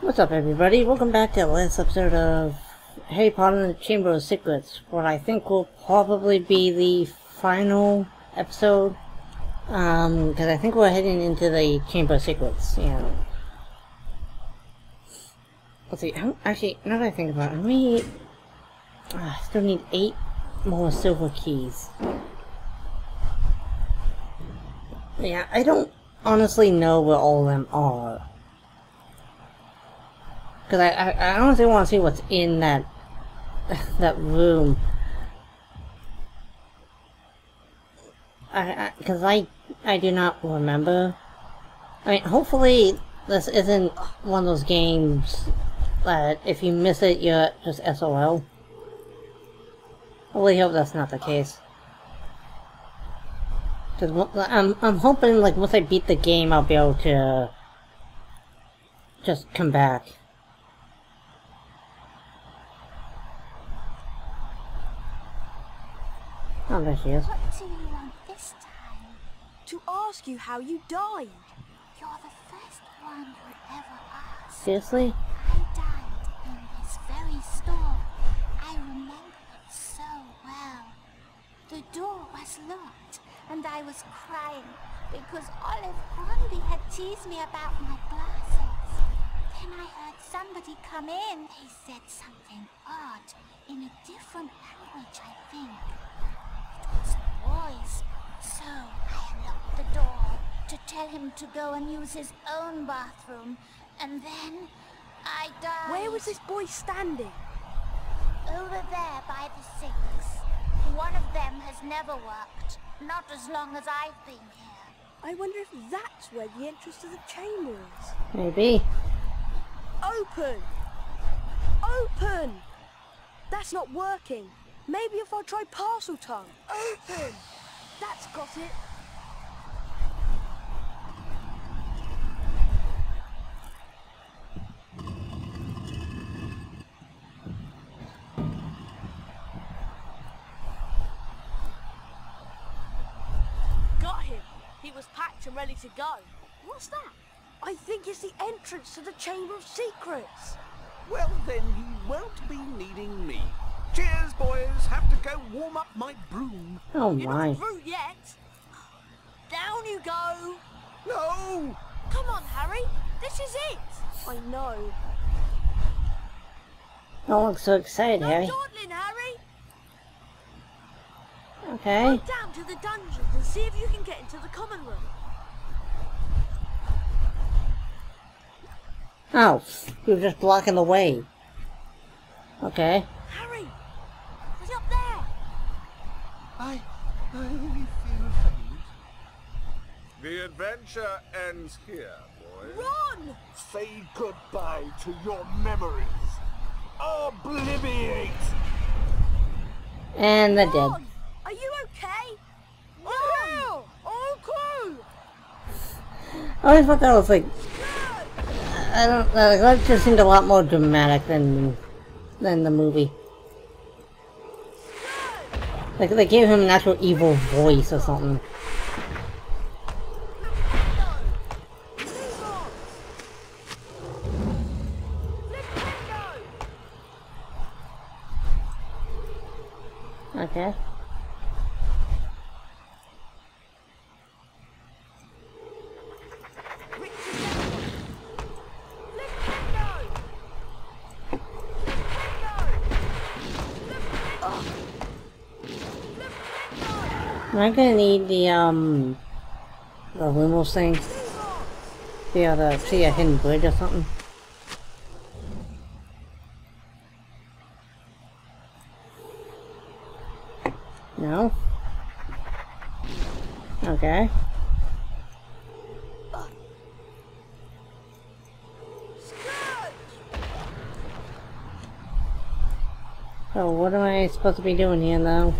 What's up everybody? Welcome back to the last episode of Harry Potter and the Chamber of Secrets. What I think will probably be the final episode. Um, because I think we're heading into the Chamber of Secrets, yeah. Let's see, how, actually, now that I think about it, how. Uh, I still need eight more silver keys. Yeah, I don't honestly know where all of them are. Because I, I, I honestly want to see what's in that that room. I, because I, I, I do not remember. I mean, hopefully this isn't one of those games that if you miss it, you're just SOL. I really hope that's not the case. Cause I'm, I'm hoping like once I beat the game, I'll be able to just come back. Oh, there she is. What do you want this time? To ask you how you died. You're the first one who ever asked. Seriously? I died in this very store. I remember it so well. The door was locked, and I was crying because Olive Hornby had teased me about my glasses. Then I heard somebody come in. They said something odd in a different language, I think. It was a voice. So I unlocked the door to tell him to go and use his own bathroom. And then I died. Where was this boy standing? Over there by the sinks. One of them has never worked. Not as long as I've been here. I wonder if that's where the entrance to the chamber is. Maybe. Open! Open! That's not working. Maybe if I try Parseltongue. Open! That's got it. Got him. He was packed and ready to go. What's that? I think it's the entrance to the Chamber of Secrets. Well, then you won't be needing me. Cheers, boys. Have to go warm up my broom. Oh You're my. not through yet. Down you go. No! Come on, Harry. This is it. I know. Don't look so excited, No Harry. dawdling, Harry. Okay. Go down to the dungeons and see if you can get into the common room. Oh, you were just blocking the way. Okay. Harry, he's up there. I, I only feel faint. The adventure ends here, boys. Run! Say goodbye to your memories. Obliviate! And they're dead. Are you okay? Run! Okay. Oh, I always thought that was like I don't know, that just seemed a lot more dramatic than than the movie. Like they gave him an actual evil voice or something. Okay. Am I gonna need the um the Lumos thing? Be able to see a hidden bridge or something? No? Okay. So what am I supposed to be doing here though?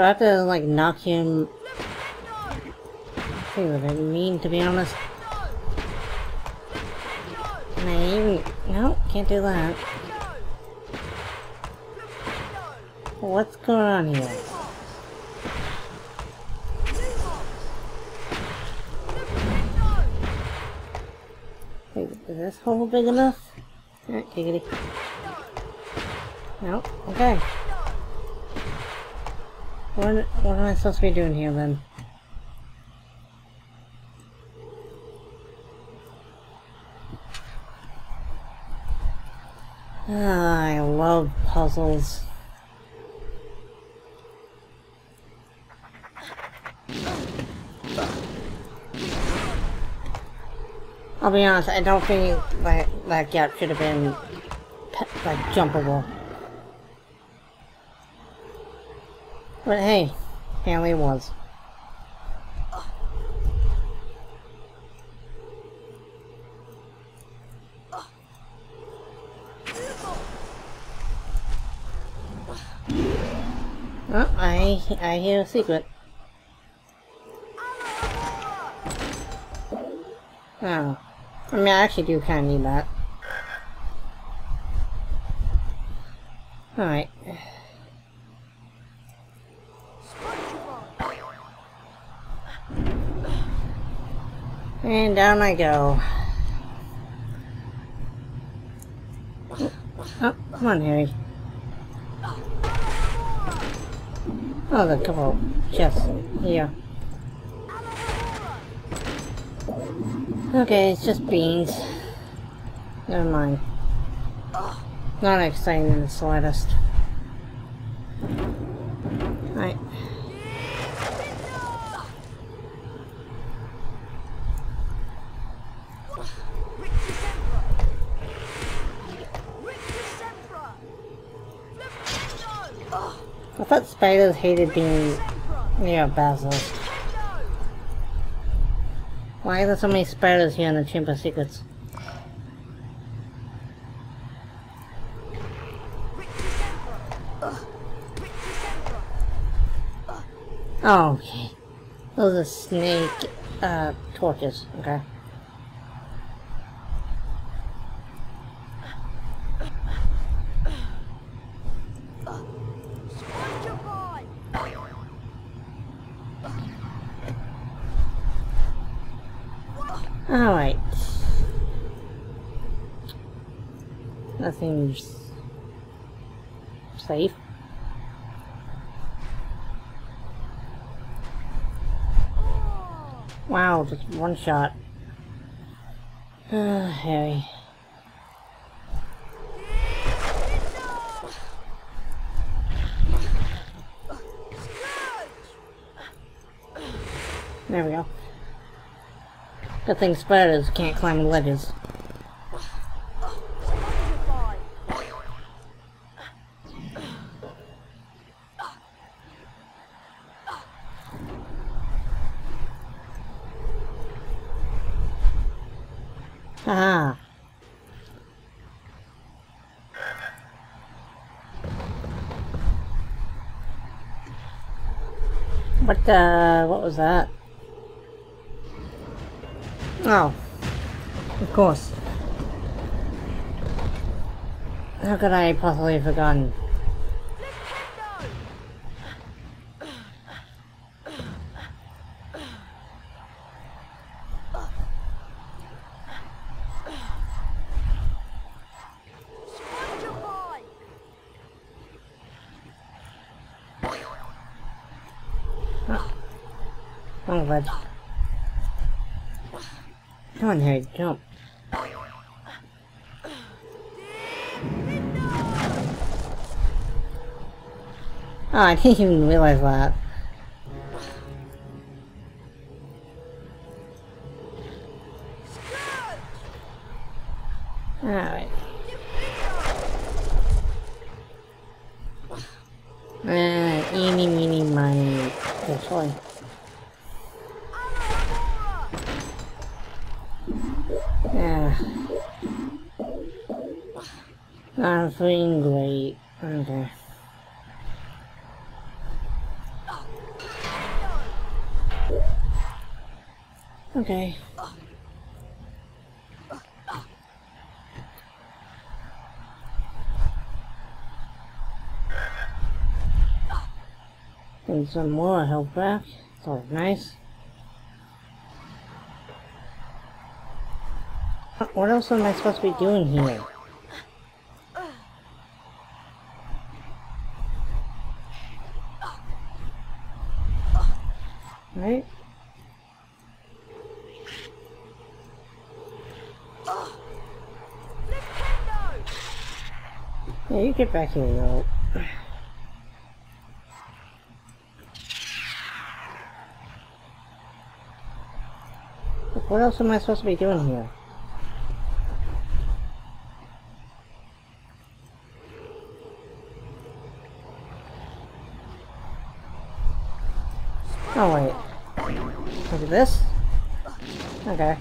Do I have to like knock him? I think what I mean to be honest. Can I even? No, can't do that. What's going on here? Wait, is this hole big enough? Alright, giggity. No? Okay. What, what am I supposed to be doing here then? Ah, I love puzzles. I'll be honest, I don't think that, that gap should have been, like, jumpable. But hey, it was. Oh, I I hear a secret. Oh. I mean, I actually do kind of need that. Alright. And down I go. Oh, come on, Harry. Oh, the couple chests Yeah. Okay, it's just beans. Never mind. Not exciting in the slightest. Right. I thought spiders hated being near basilisk. Why are there so many spiders here in the Chamber of Secrets? Oh, okay. Those are snake, uh, torches. Okay. Alright. Nothing's safe. Wow, just one shot. Ah, Harry. There we go. Good thing spiders can't climb the ledges. Ah. What the... what was that? Oh. Of course. How could I possibly have forgotten? Wrong ledge. Come on, Harry, jump. Oh, I didn't even realize that. Okay. And some more health back. It's always nice. What else am I supposed to be doing here? Right? Yeah, you get back here, yo. What else am I supposed to be doing here? Oh wait. Look at this? Okay.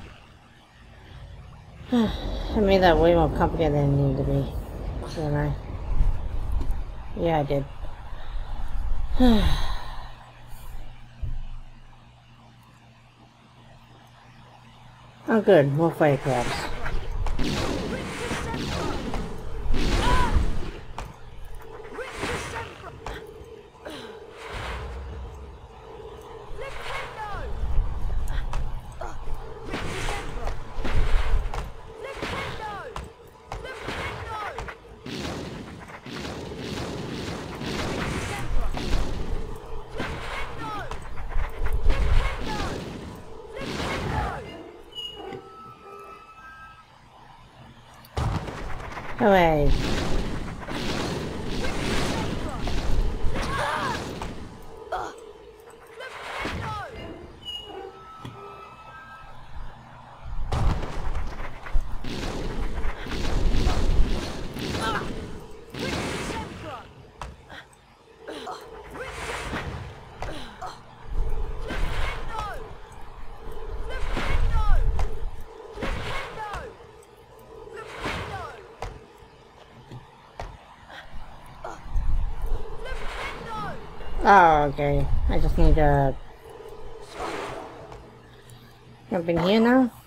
I made that way more complicated than it needed to be. Didn't I? Yeah, I did. oh good, more fire crabs. Okay. Eh. I just need to... Jump in here now?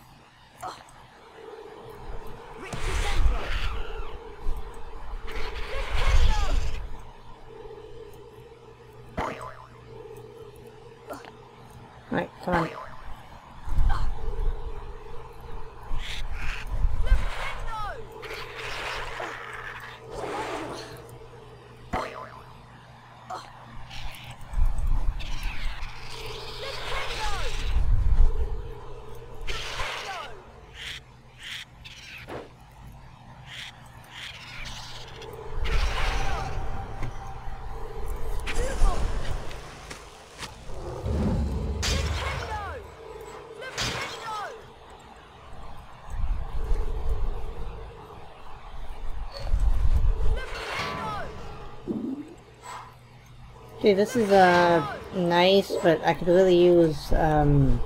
Dude, this is, uh, nice, but I could really use, um,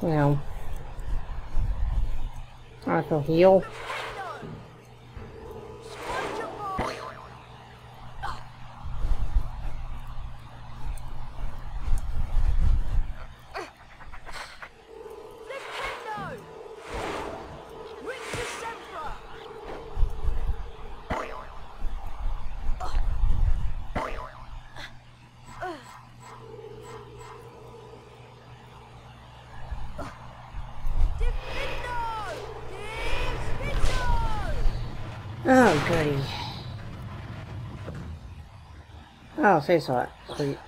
you know, also heal. Goody. Oh, say so. Sweet.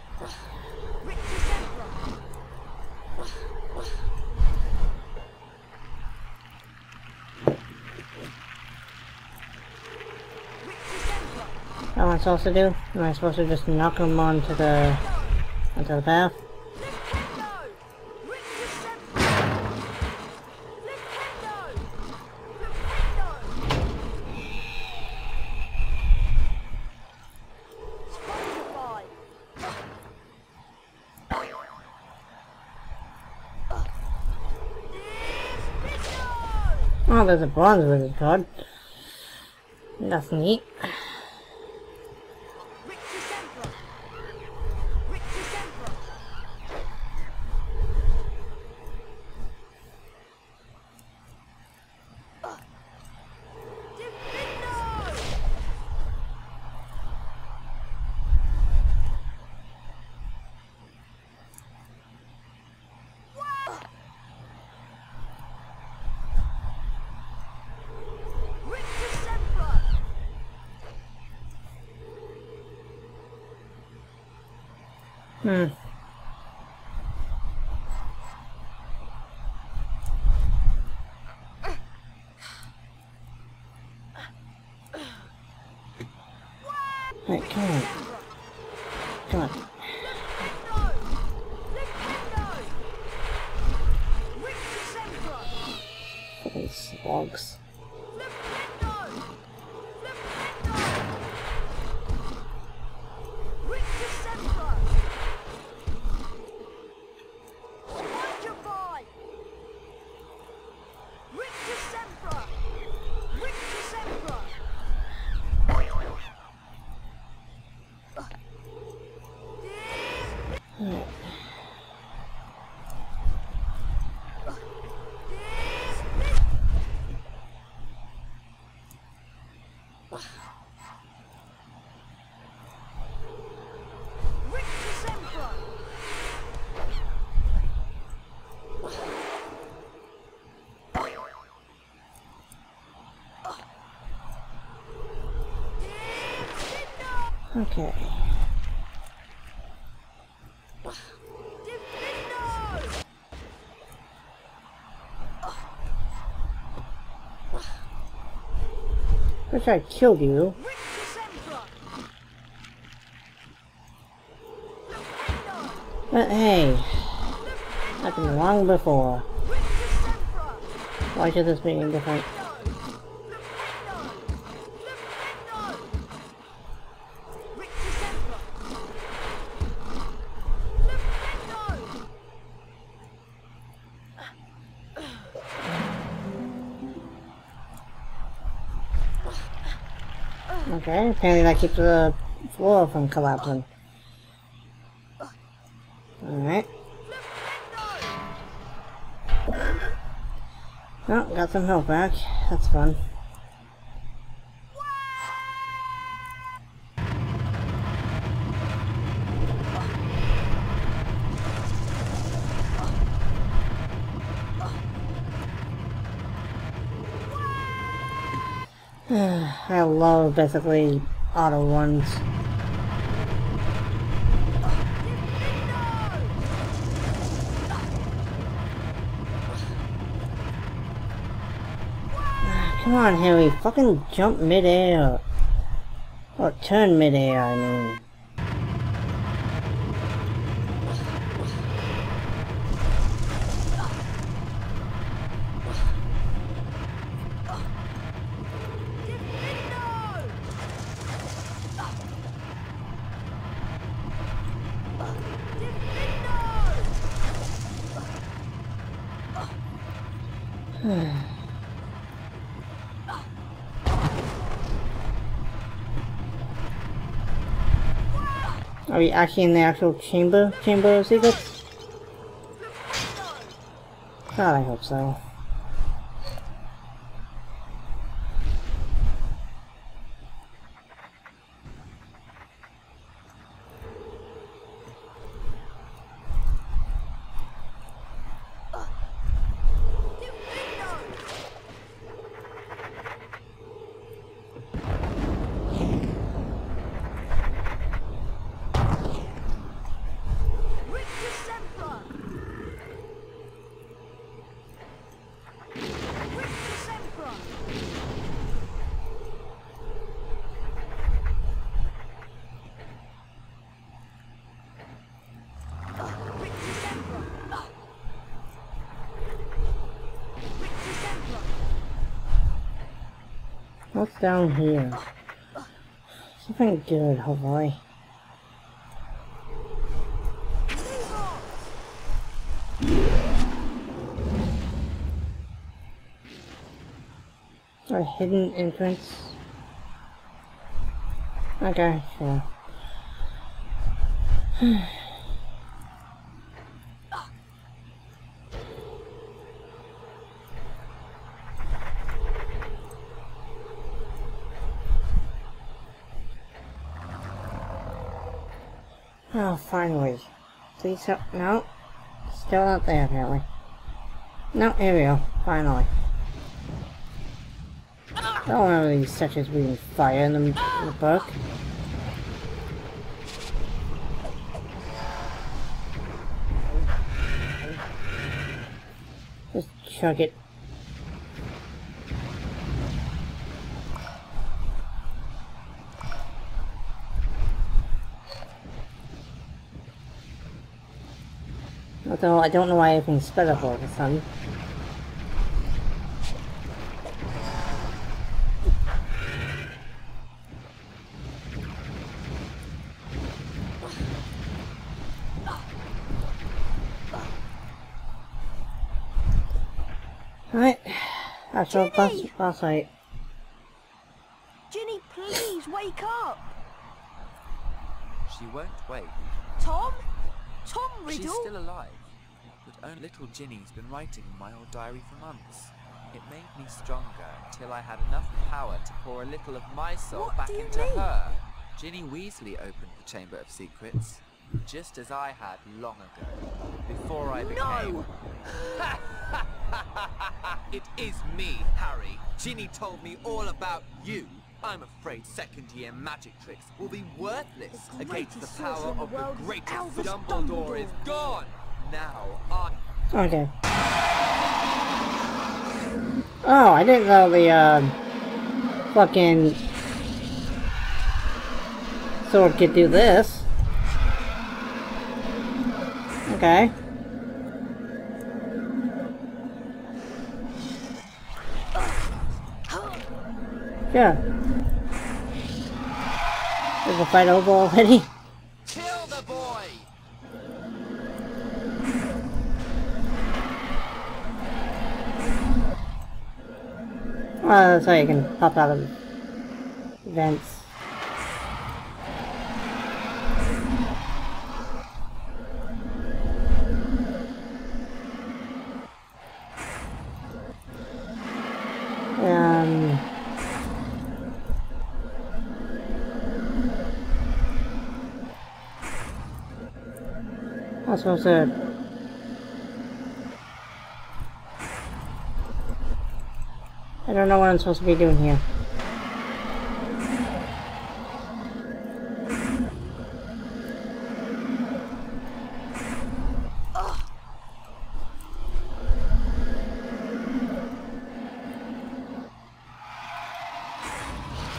Am I supposed to do? Am I supposed to just knock him onto the onto the path? There's a bronze wizard card. That's neat. Hmm. Wait, come on. Come on. These logs. Okay. Wish I killed you. But hey, happened wrong before. Why should this be any different? Okay, apparently that keeps the floor from collapsing. Alright. Oh, got some health back. That's fun. I love basically auto ones. Ah, come on, Harry, fucking jump midair. Or turn midair, I mean. Are we actually in the actual chamber? Chamber of secrets? God, I hope so. What's down here? Something good, hopefully. A hidden entrance. Okay, sure. finally. Please help. No. Still not there, apparently. No, here we go. Finally. Don't remember these statues can fire in the, in the book. Just chug it Although I don't know why everything's sped up all of a sudden. Alright, that's our boss, Ginny! boss fight. Ginny, please wake up. She won't wait. Tom? Tom She's Riddle? still alive. Only little Ginny's been writing in my old diary for months. It made me stronger until I had enough power to pour a little of my soul What back into mean? her. Ginny Weasley opened the Chamber of Secrets, just as I had long ago, before I became... No! It is me, Harry. Ginny told me all about you. I'm afraid second year magic tricks will be worthless against the power the of the greatest Dumbledore, Dumbledore. is gone. Now Okay. Oh, I didn't know the, uh, fucking sword could do this. Okay. Yeah. Is the fight over already? kill the boy. Oh, that's how you can pop out of vents. Um. I'm supposed to I don't know what I'm supposed to be doing here.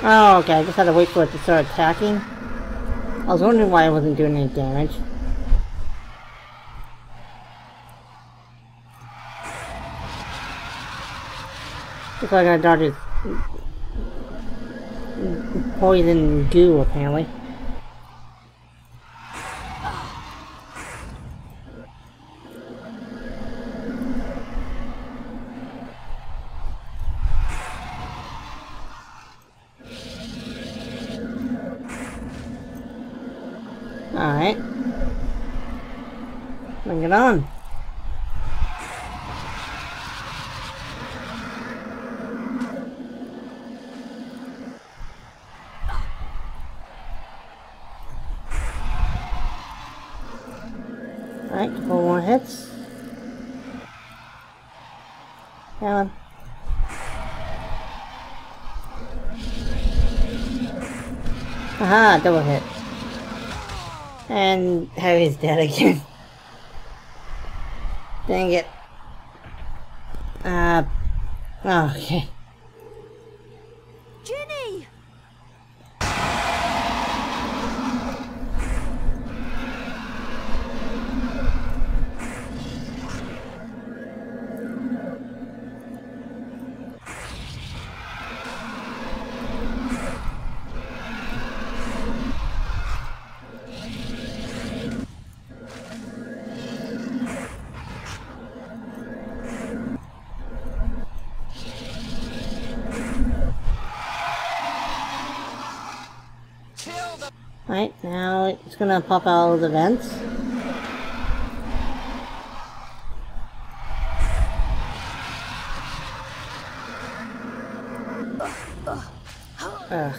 Oh, okay, I just had to wait for it to start attacking. I was wondering why I wasn't doing any damage. Looks like I dodged poison goo, apparently. Alright. Bring it on. Alright, couple more hits. Come on. Aha, double hit. And Harry's dead again. Dang it. Uh, okay. Ginny! Kill the Right, now it's gonna pop out of the vents. Ugh.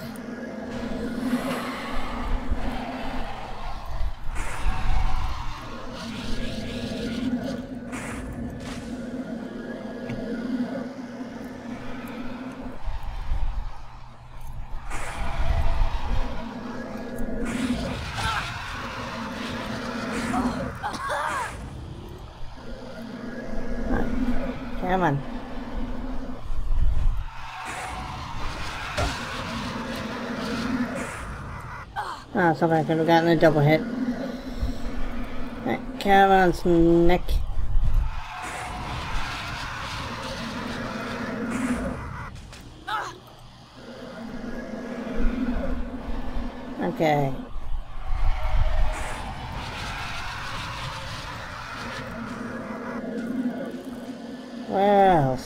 Come Come on. Oh, I could have gotten a double hit. Right, Caravan's neck. Okay. Where else?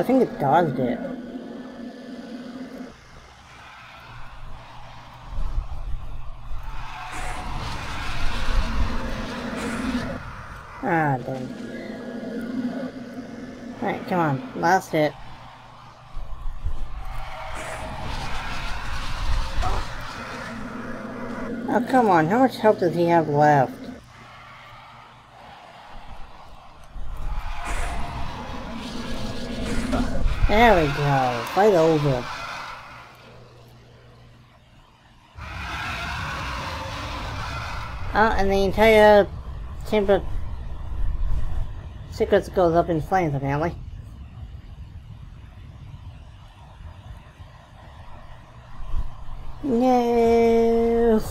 I think it dodged it. Ah, damn. Alright, come on. Last hit. Oh, come on. How much health does he have left? There we go. Fight over. Oh, and the entire chamber secrets goes up in flames apparently. No.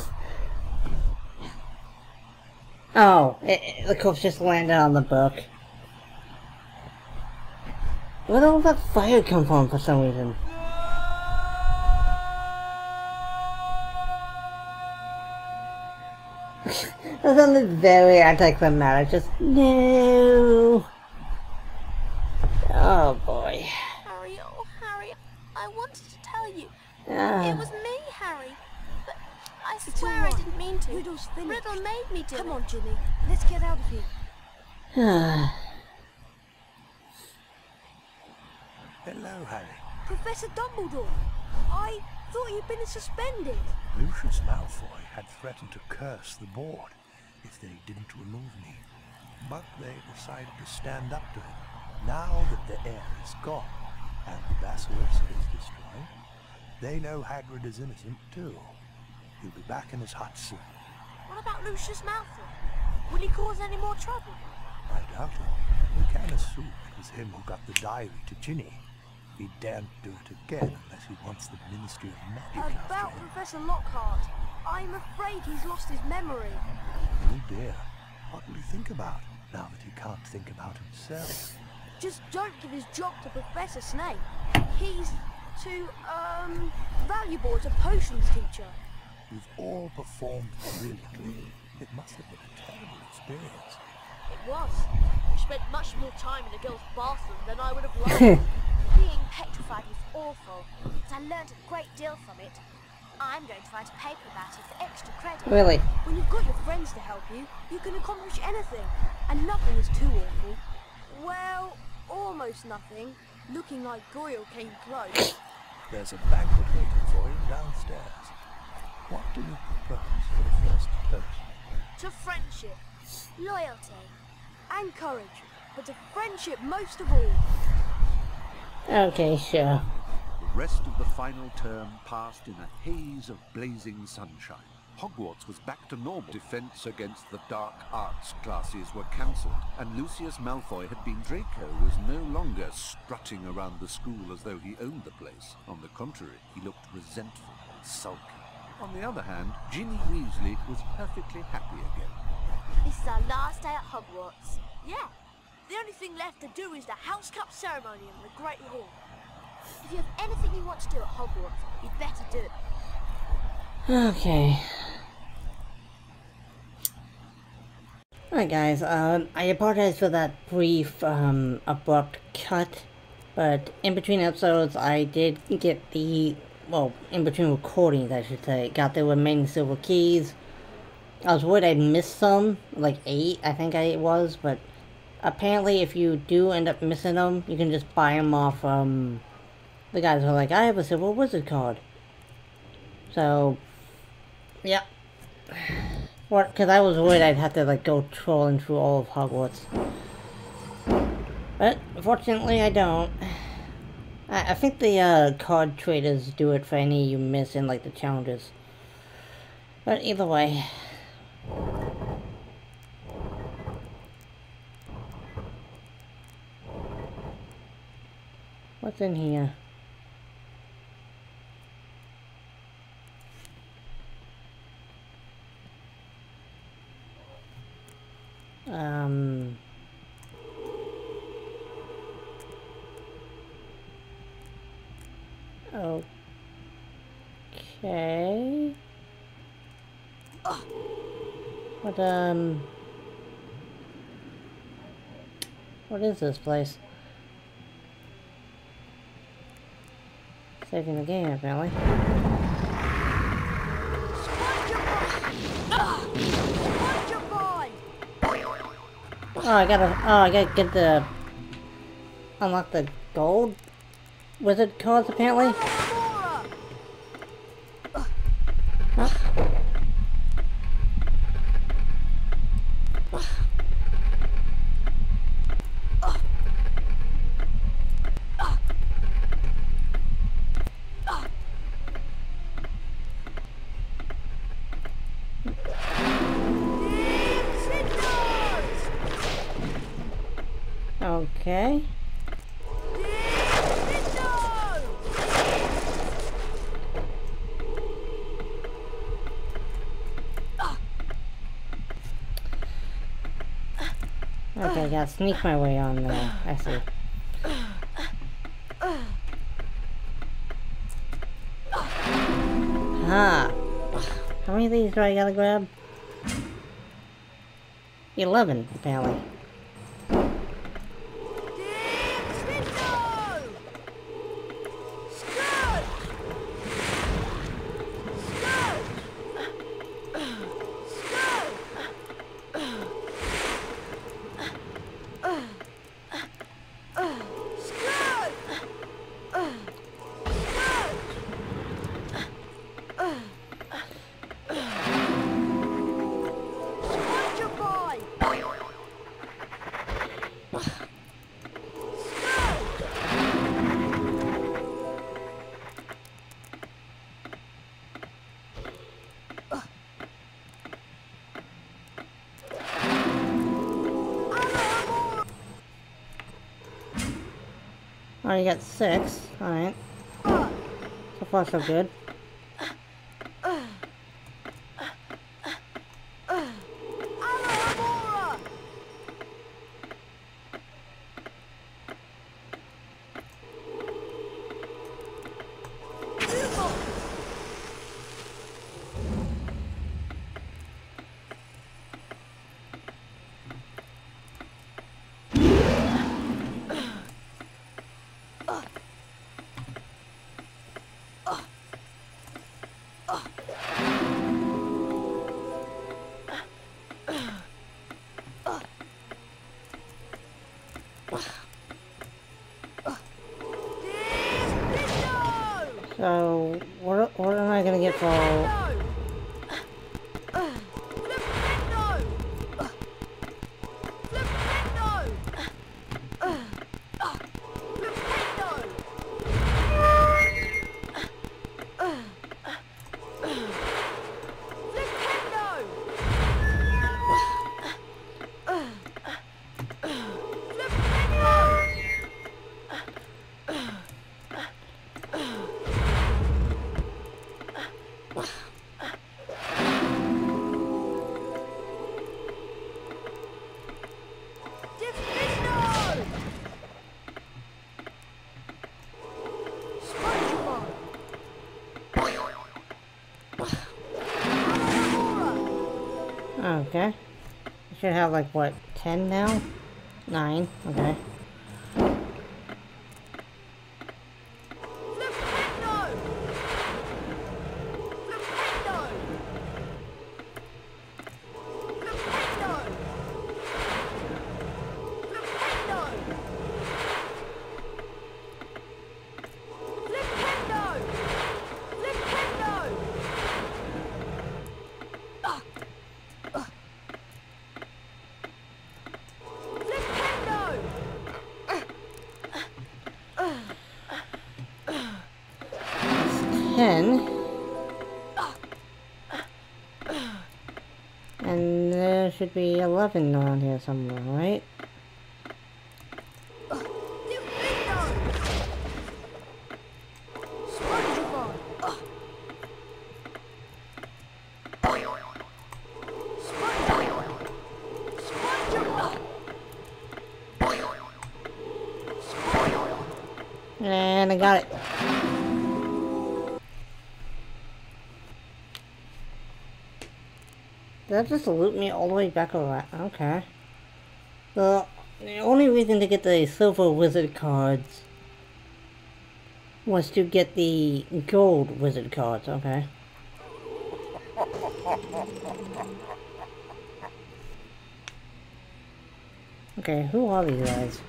Oh, it, it, the corpse just landed on the book. Where did all that fire come from for some reason? that sounded very anticlimactic, just no. Oh boy. Harry, oh Harry, I wanted to tell you. Ah. It was me, Harry. But I It's swear I didn't mean to. Riddle's finished. Riddle made me do Come it. on, Ginny. Let's get out of here. Hello, Harry. Professor Dumbledore, I thought you'd been suspended. Lucius Malfoy had threatened to curse the board if they didn't remove me. But they decided to stand up to him. Now that the heir is gone and the basilisk is destroyed, they know Hagrid is innocent too. He'll be back in his hut soon. What about Lucius Malfoy? Will he cause any more trouble? I doubt it. We can assume it was him who got the diary to Ginny. He daren't do it again unless he wants the Ministry of Magic after About. Professor Lockhart, I'm afraid he's lost his memory. Oh dear. What will he think about now that he can't think about himself? Just don't give his job to Professor Snape. He's too, um, valuable as a potions teacher. You've all performed brilliantly. It must have been a terrible experience. It was. We spent much more time in the girls' bathroom than I would have liked. Being petrified was awful, but I learned a great deal from it. I'm going to write a paper about it for extra credit. Really? When you've got your friends to help you, you can accomplish anything. And nothing is too awful. Well, almost nothing. Looking like Goyle came close. There's a banquet waiting for you downstairs. What do you propose for the first toast? to friendship. Loyalty. and courage. But to friendship most of all. Okay, sure. The rest of the final term passed in a haze of blazing sunshine. Hogwarts was back to normal. Defense against the dark arts classes were cancelled, and Lucius Malfoy had been Draco was no longer strutting around the school as though he owned the place. On the contrary, he looked resentful and sulky. On the other hand, Ginny Weasley was perfectly happy again. This is our last day at Hogwarts. Yeah. The only thing left to do is the House Cup ceremony in the Great Hall. If you have anything you want to do at Hogwarts, you'd better do it. Okay. Alright guys, um, I apologize for that brief, um, abrupt cut, but in between episodes I did get the, well, in between recordings I should say, got the remaining silver keys. I was worried I'd missed some, like eight I think I was, but apparently if you do end up missing them, you can just buy them off, um, the guys who are like, I have a silver wizard card. So, yeah. What? Because I was worried I'd have to like go trolling through all of Hogwarts. But fortunately, I don't. I, I think the uh, card traders do it for any you miss in like the challenges. But either way. What's in here? Um... Okay. What, um... What is this place? Saving the game, apparently. Oh, I gotta, oh, I gotta get the, unlock the gold wizard cards, apparently. Okay. Okay, I gotta sneak my way on there. I see. Ah. How many of these do I gotta grab? Eleven, apparently. You got six. Alright. So far, so good. Okay. I should have like, what, 10 now? 9, okay. 10. And there should be 11 around here somewhere, right? That just loot me all the way back around? Okay. The, the only reason to get the silver wizard cards was to get the gold wizard cards, okay. Okay, who are these guys?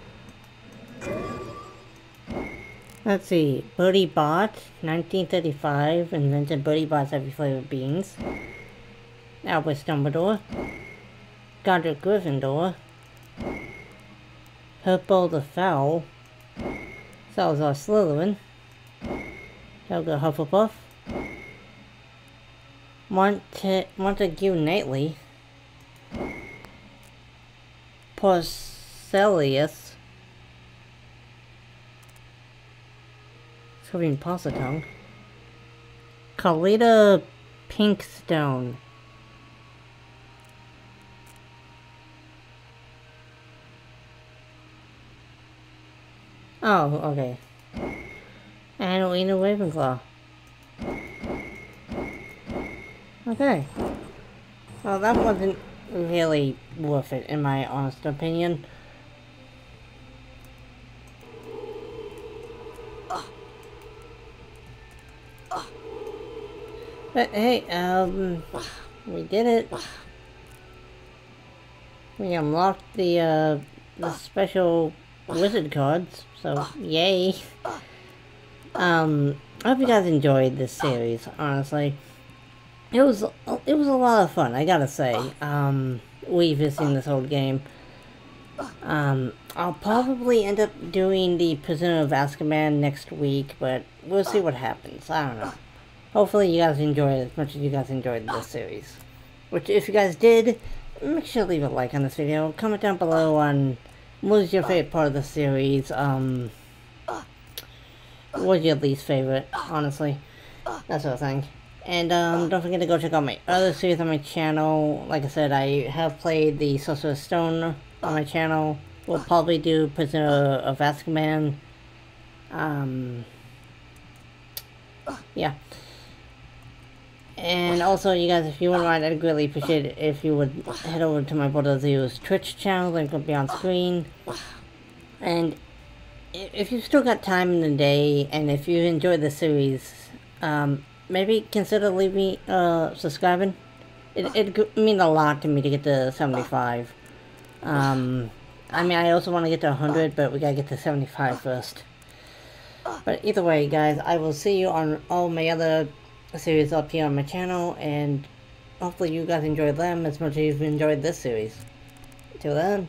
Let's see, Bertie Bott, 1935, invented Bertie Bott's every flavor beans. Albus Dumbledore, Godric Gryffindor, Herpo the Foul, Salazar Slytherin, Helga Hufflepuff, Monte Montague Knightley, Porcelius, Scorpion Positone, Carlotta Pinkstone, Oh, okay. And Rowena Ravenclaw. Okay. Well, that wasn't really worth it, in my honest opinion. But hey, um, we did it. We unlocked the, uh, the special wizard cards, so yay. Um, I hope you guys enjoyed this series, honestly. It was, it was a lot of fun, I gotta say, um, revisiting this old game. Um, I'll probably end up doing the Prisoner of Azkaban next week, but we'll see what happens, I don't know. Hopefully you guys enjoyed it as much as you guys enjoyed this series. Which, if you guys did, make sure to leave a like on this video, comment down below on what was your favorite part of the series? Um, what was your least favorite, honestly? That sort of thing. And um, don't forget to go check out my other series on my channel. Like I said, I have played the Sorcerer's Stone on my channel. We'll probably do Prisoner of Azkaban. Um, yeah. And also, you guys, if you wouldn't mind, I'd greatly appreciate it if you would head over to my brother Zero's Twitch channel, link will be on screen. And if you've still got time in the day, and if you enjoyed the series, um, maybe consider leaving, uh, subscribing. It, it'd mean a lot to me to get to 75. Um, I mean, I also want to get to 100, but we gotta get to 75 first. But either way, guys, I will see you on all my other series up here on my channel, and hopefully you guys enjoyed them as much as you've enjoyed this series. Till then.